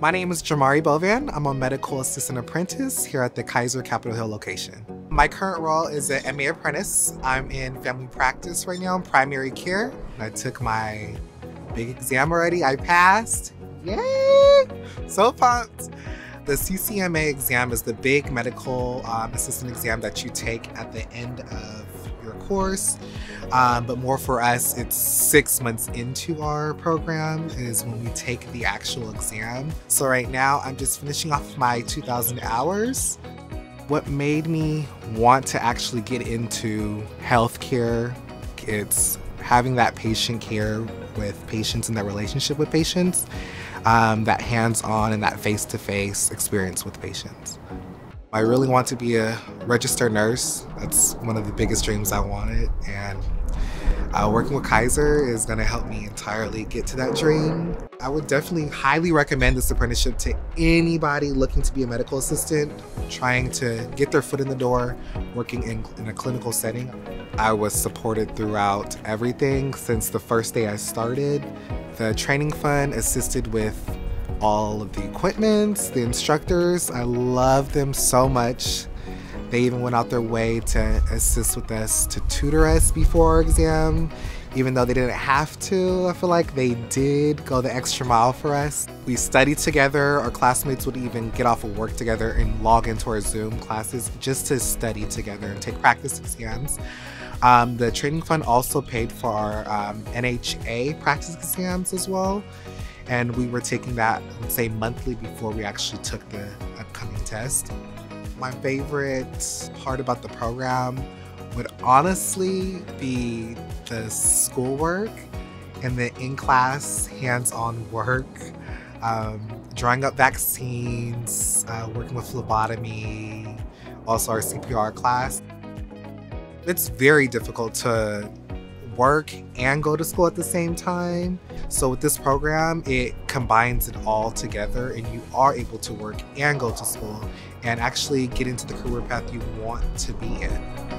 My name is Jamari Bovan. I'm a medical assistant apprentice here at the Kaiser Capitol Hill location. My current role is an MA apprentice. I'm in family practice right now in primary care. I took my big exam already. I passed. Yay! So pumped. The CCMA exam is the big medical um, assistant exam that you take at the end of course. Um, but more for us, it's six months into our program is when we take the actual exam. So right now, I'm just finishing off my 2,000 hours. What made me want to actually get into healthcare, it's having that patient care with patients and that relationship with patients, um, that hands-on and that face-to-face experience with patients. I really want to be a registered nurse. That's one of the biggest dreams I wanted. And uh, working with Kaiser is going to help me entirely get to that dream. I would definitely highly recommend this apprenticeship to anybody looking to be a medical assistant, trying to get their foot in the door, working in, in a clinical setting. I was supported throughout everything since the first day I started. The training fund assisted with all of the equipment, the instructors. I love them so much. They even went out their way to assist with us, to tutor us before our exam. Even though they didn't have to, I feel like they did go the extra mile for us. We studied together, our classmates would even get off of work together and log into our Zoom classes just to study together and take practice exams. Um, the training fund also paid for our um, NHA practice exams as well and we were taking that say monthly before we actually took the upcoming test. My favorite part about the program would honestly be the schoolwork and the in-class hands-on work, um, drawing up vaccines, uh, working with phlebotomy, also our CPR class. It's very difficult to work and go to school at the same time. So with this program, it combines it all together and you are able to work and go to school and actually get into the career path you want to be in.